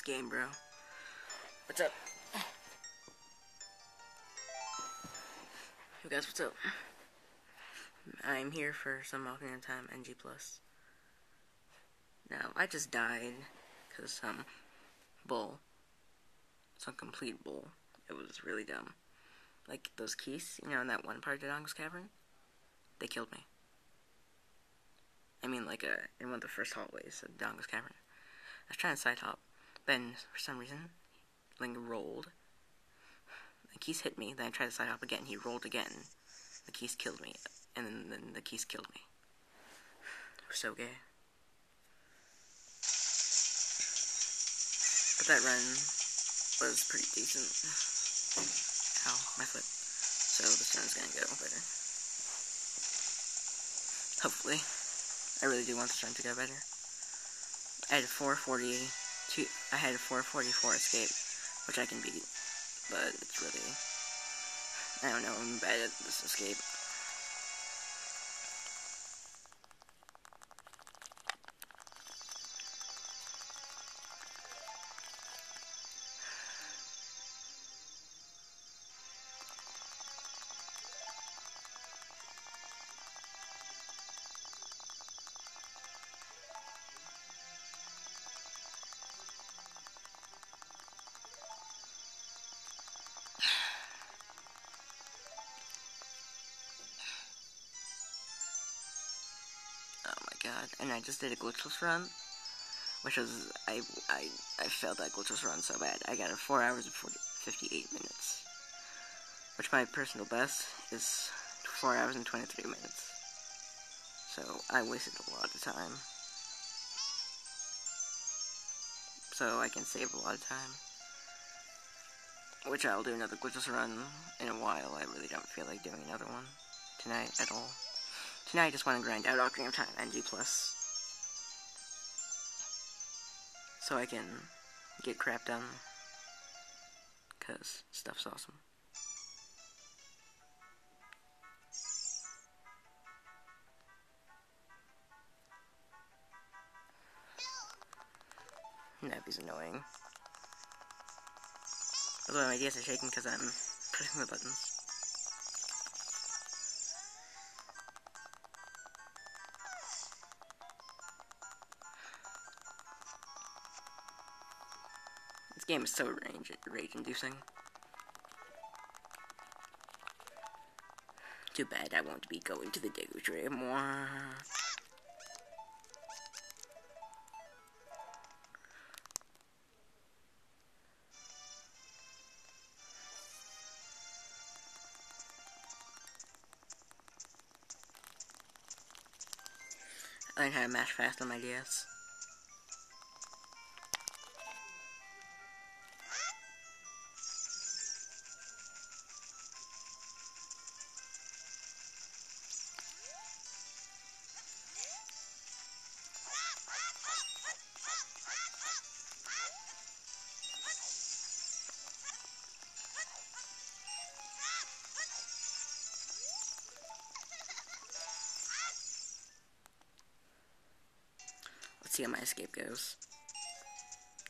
this game, bro. What's up? Hey guys, what's up? I'm here for some Ocarina of Time NG+. plus. Now, I just died because some bull. Some complete bull. It was really dumb. Like those keys, you know, in that one part of Dodongo's Cavern? They killed me. I mean, like, uh, in one of the first hallways of Dodongo's Cavern. I was trying to side hop. Then, for some reason, Link rolled. The keys hit me, then I tried to slide up again, he rolled again. The keys killed me, and then, then the keys killed me. So gay. But that run was pretty decent. Ow, my foot. So the run's gonna get better. Hopefully. I really do want the run to get better. I had 440 two, I had a 444 escape, which I can beat, but it's really, I don't know, I'm bad at this escape. God. And I just did a glitchless run, which was, I, I, I failed that glitchless run so bad. I got a 4 hours and 40, 58 minutes, which my personal best is 4 hours and 23 minutes. So I wasted a lot of time. So I can save a lot of time. Which I'll do another glitchless run in a while. I really don't feel like doing another one tonight at all. Tonight I just want to grind out Ocarina of Time NG+. Plus. So I can get crap done. Because stuff's awesome. Navi's annoying. Although my ideas are shaking because I'm pressing the buttons. Game is so rage, rage-inducing. Too bad I won't be going to the Deku anymore. I learned how to mash fast on my DS. My escape goes.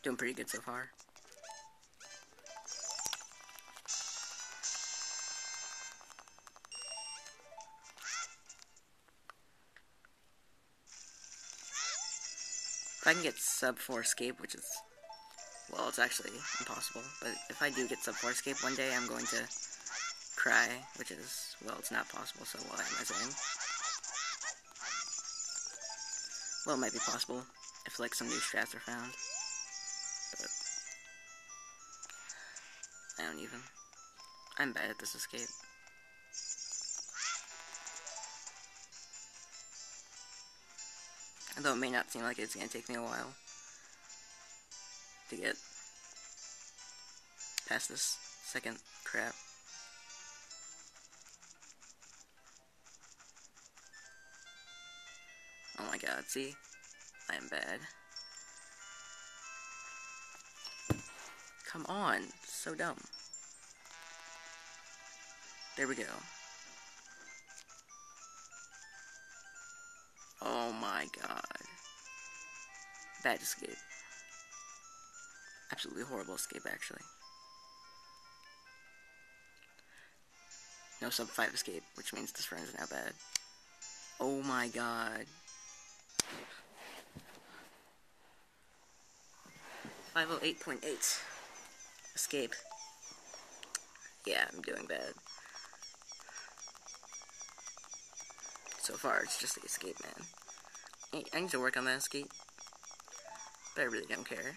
Doing pretty good so far. If I can get sub 4 escape, which is, well, it's actually impossible, but if I do get sub 4 escape one day, I'm going to cry, which is, well, it's not possible, so why am I saying? Well, it might be possible if like some new strats are found. But I don't even. I'm bad at this escape. Although it may not seem like it's gonna take me a while to get past this second crap. Oh my god, see? I am bad. Come on, so dumb. There we go. Oh my god. That escape. Absolutely horrible escape, actually. No sub 5 escape, which means this run is now bad. Oh my god. 508.8. Escape. Yeah, I'm doing bad. So far, it's just the escape, man. I need to work on that escape. But I really don't care.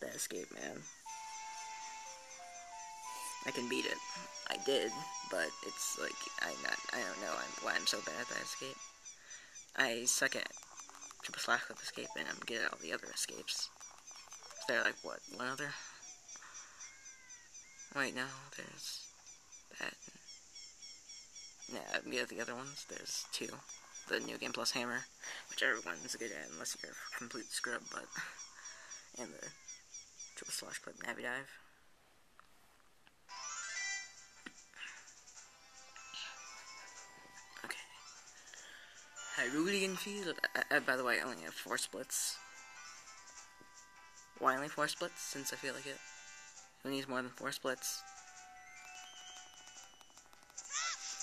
That escape, man. I can beat it. I did, but it's like I'm not. I don't know why I'm so bad at that escape. I suck at triple slash clip escape, and I'm good at all the other escapes. Is there like what one other? Right now there's that. Yeah, I'm good at the other ones. There's two. The new game plus hammer, which everyone's good at unless you're a complete scrub, but and the triple slash clip navi dive. Hyrudian Field. Uh, uh, by the way, I only have four splits. Why only four splits? Since I feel like it. Who needs more than four splits?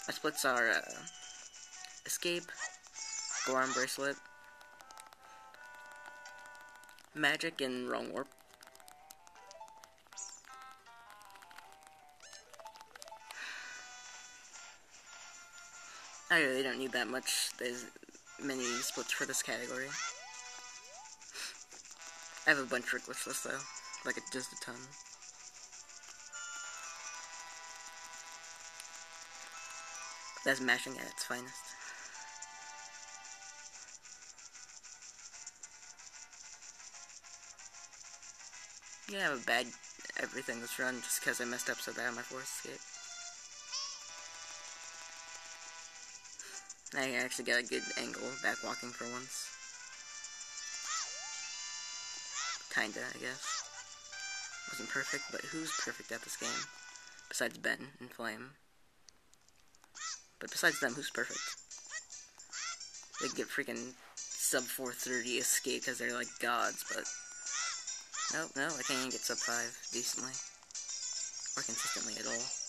My splits are uh, Escape, Goron Bracelet, Magic, and Wrong Warp. I really don't need that much. There's many splits for this category. I have a bunch of lists though, like just a ton. That's mashing at its finest. Yeah, I have a bad everything that's run just because I messed up so bad on my fourth escape. I actually got a good angle back walking for once. Kinda, I guess. Wasn't perfect, but who's perfect at this game? Besides Ben and Flame. But besides them, who's perfect? They get freaking sub 430 escape because they're like gods, but... Nope, no, I can't even get sub 5 decently. Or consistently at all.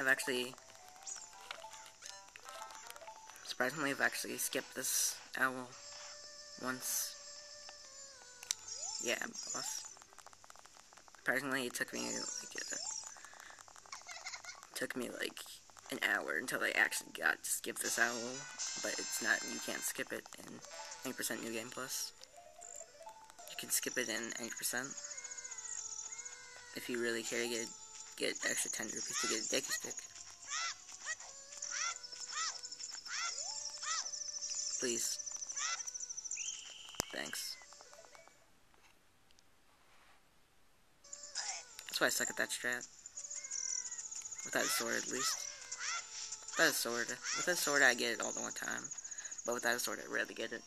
I've actually, surprisingly, I've actually skipped this owl once. Yeah, boss. Surprisingly, it took me like a, uh, took me like an hour until I actually got to skip this owl, but it's not. You can't skip it in 90% New Game Plus. You can skip it in 80% if you really care to get get extra 10 rupees to get a Deku Stick. Please. Thanks. That's why I suck at that strat. Without a sword, at least. Without a sword. With a sword, I get it all the one time. But without a sword, I rarely get it.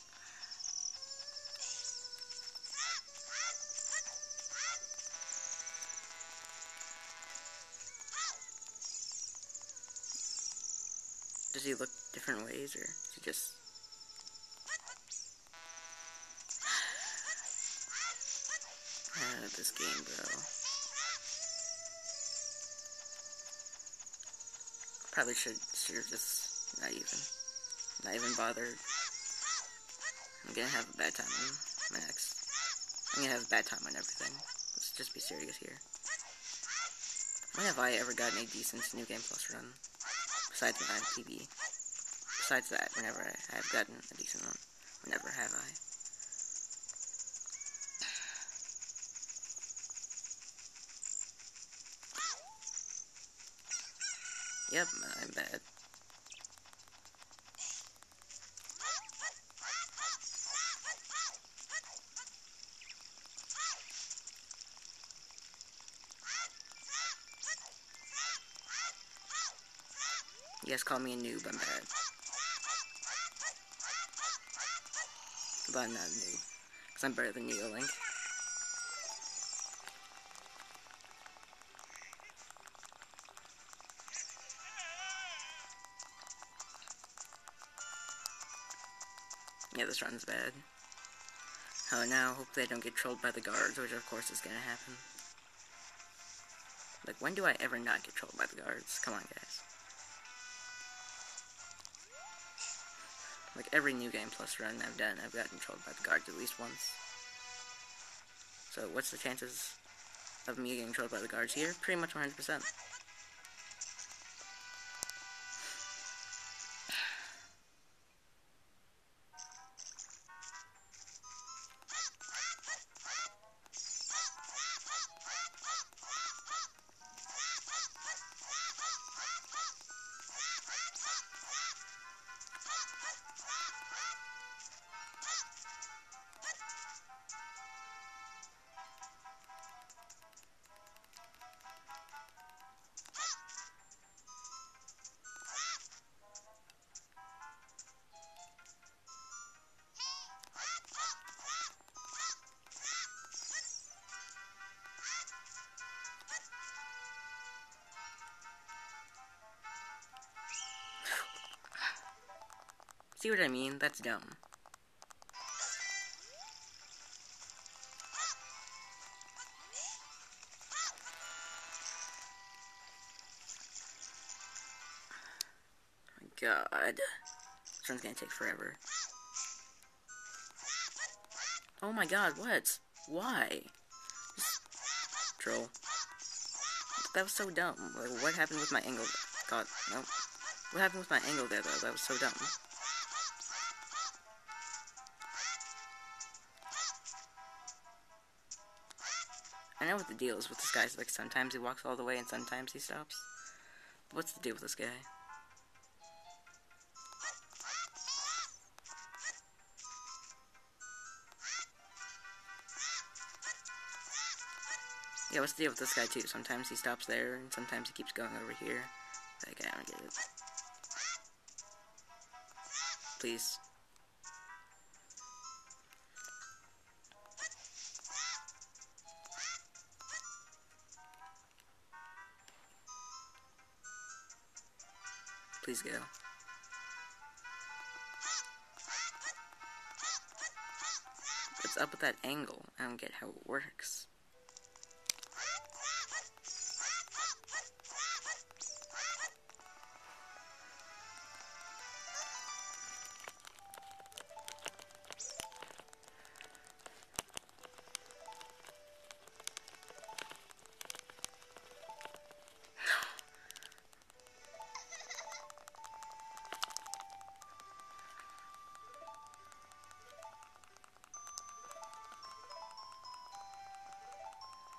Different ways, or he just... Ah, this game, bro. Probably should should have just not even not even bothered. I'm gonna have a bad time on Max. I'm gonna have a bad time on everything. Let's just be serious here. When have I ever gotten a decent New Game Plus run? besides when I'm PB besides that, whenever I have gotten a decent one. never have I. Yep, I'm bad. You guys call me a noob, I'm bad. But I'm not a. Because I'm better than you, Link. Yeah, this run's bad. Oh, now, hope they don't get trolled by the guards, which of course is gonna happen. Like, when do I ever not get trolled by the guards? Come on, guys. Like, every New Game Plus run I've done, I've gotten trolled by the guards at least once. So, what's the chances of me getting trolled by the guards here? Pretty much 100%. See what I mean? That's dumb. Oh my god. This one's gonna take forever. Oh my god, what? Why? troll. That was so dumb. Like, what happened with my angle? God, nope. What happened with my angle there, though? That was so dumb. Know what the deal is with this guy. Like, sometimes he walks all the way and sometimes he stops. What's the deal with this guy? Yeah, what's the deal with this guy, too? Sometimes he stops there, and sometimes he keeps going over here. Like, I don't get it. Please. Please go. What's up with that angle? I don't get how it works.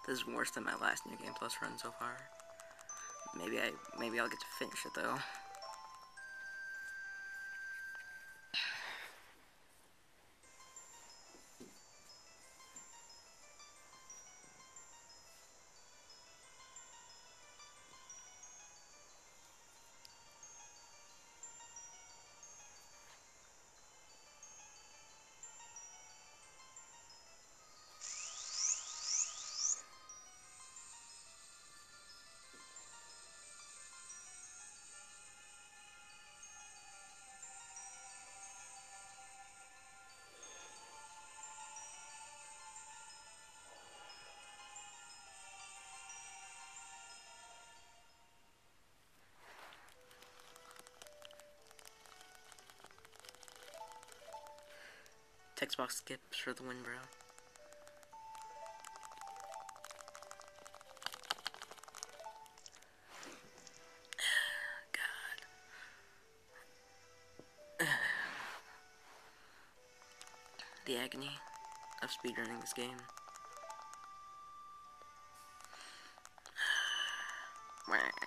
This is worse than my last New Game Plus run so far. Maybe I maybe I'll get to finish it though. Xbox skips for the win, bro. God. the agony of speedrunning this game.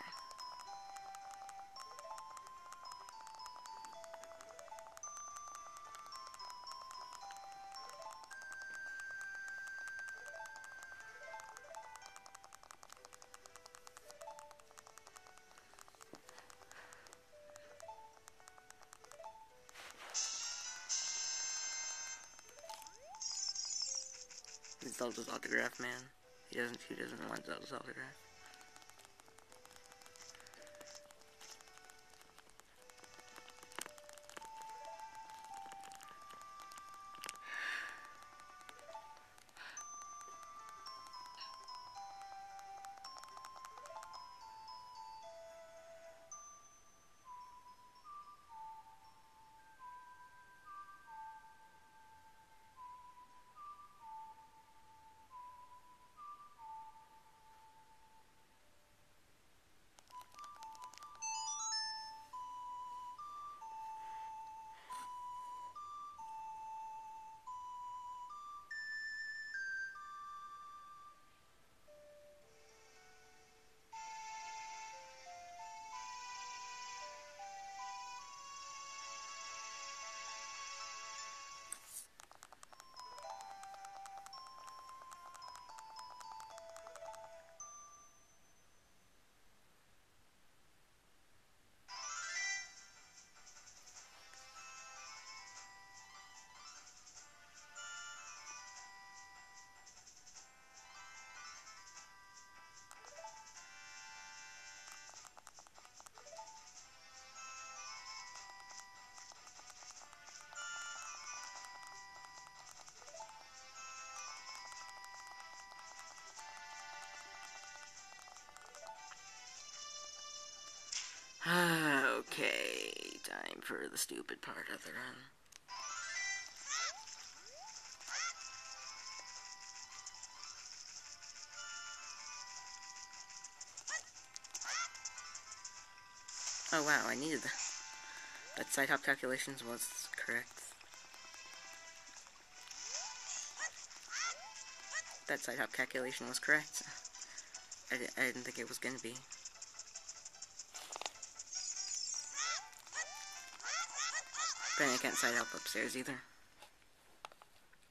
Zelda's autograph man. He doesn't he doesn't want Zelda's autograph. Ah, okay, time for the stupid part of the run. Oh wow, I needed that. That side hop calculations was correct. That side hop calculation was correct. I, I didn't think it was gonna be. But I can't side hop upstairs either.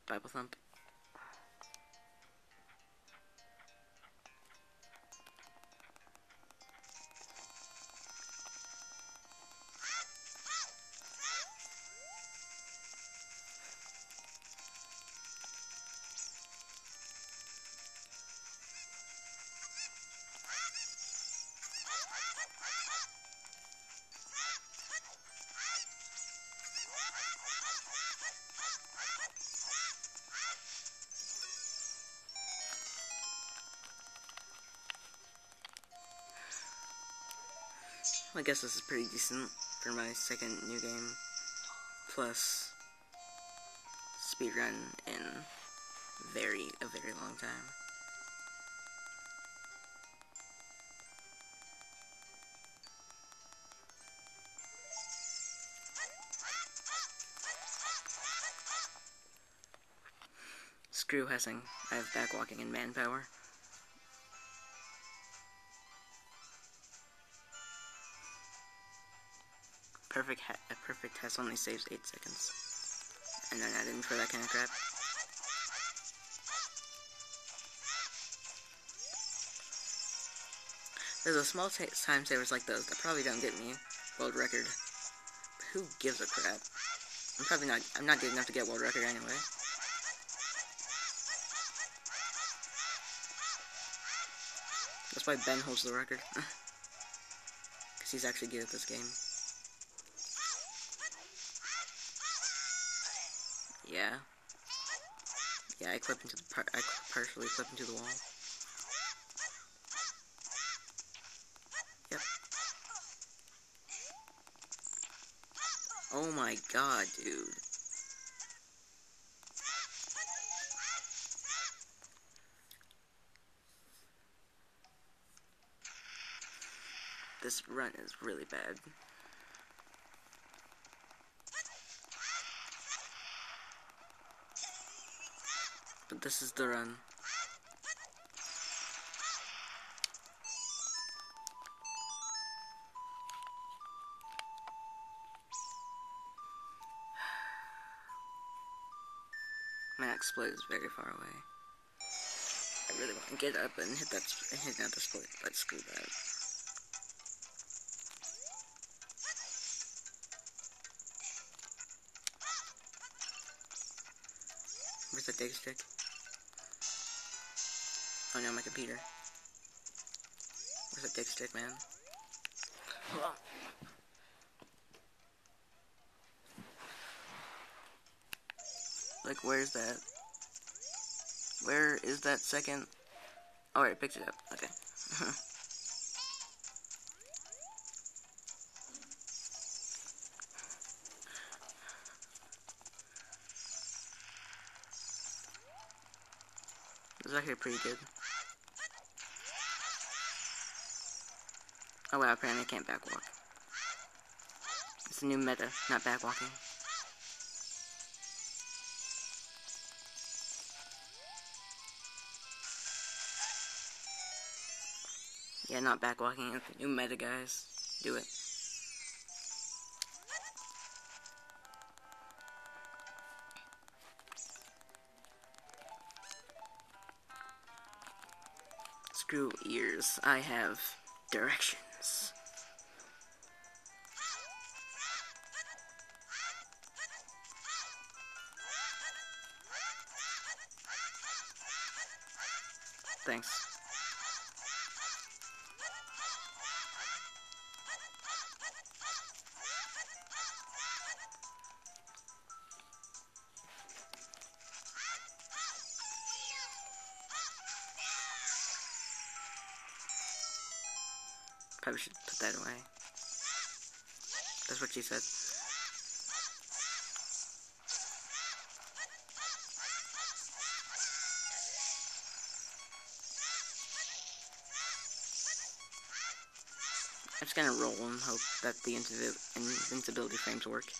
Bible thump. I guess this is pretty decent for my second new game. Plus, speedrun in very, a very long time. Screw Hessing. I have backwalking and manpower. Perfect a perfect Hess only saves 8 seconds. And then add in for that kind of crap. There's a small time savers like those that probably don't get me world record. But who gives a crap? I'm probably not, I'm not good enough to get world record anyway. That's why Ben holds the record. Because he's actually good at this game. Yeah. Yeah, I clip into the par I partially clip into the wall. Yep. Oh my god, dude. This run is really bad. This is the run. My next split is very far away. I really want to get up and hit that hit that split, but screw that. Where's the dig stick? No, my computer. Where's that dick stick, man? Like, where's that? Where is that second? Oh, I picked it up. Okay. This is actually pretty good. Oh wow, apparently I can't backwalk. It's a new meta, not backwalking. Yeah, not backwalking. New meta, guys. Do it. Screw ears. I have directions. Thanks. Probably should put that away. That's what she said. I'm just gonna roll and hope that the invincibility frames work.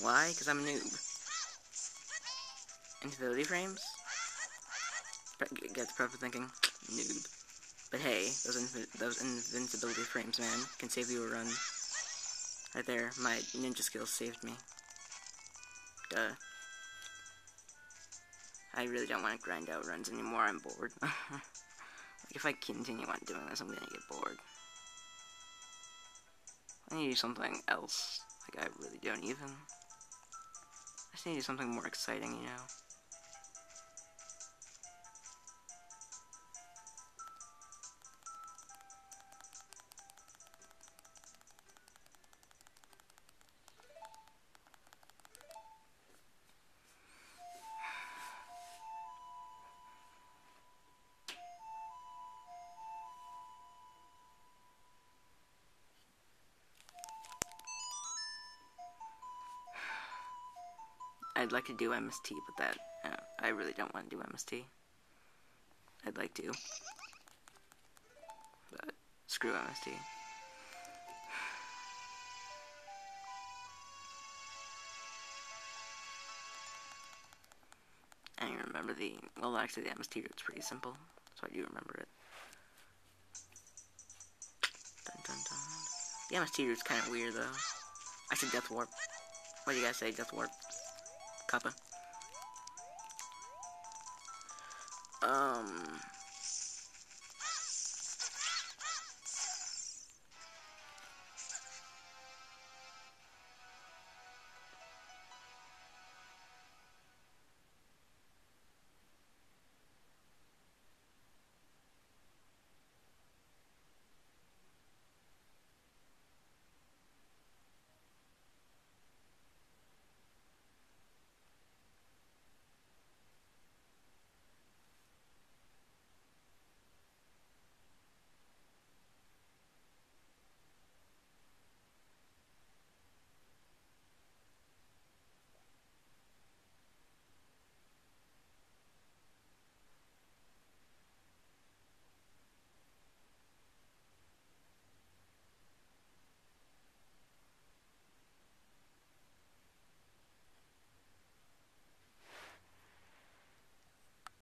Why? Because I'm a noob. Invincibility frames? Gets probably thinking, noob. But hey, those those invincibility frames, man, can save you a run. Right there, my ninja skills saved me. Duh. I really don't want to grind out runs anymore, I'm bored. like, if I continue on doing this, I'm gonna get bored. I need to do something else. Like, I really don't even. I just need to do something more exciting, you know? I'd like to do MST, but that uh, I really don't want to do MST. I'd like to, but screw MST. I remember the well, actually the MST route is pretty simple, so I do remember it. Dun, dun, dun. The MST route's kind of weird though. I said Death Warp. What do you guys say, Death Warp? Kappa. Um,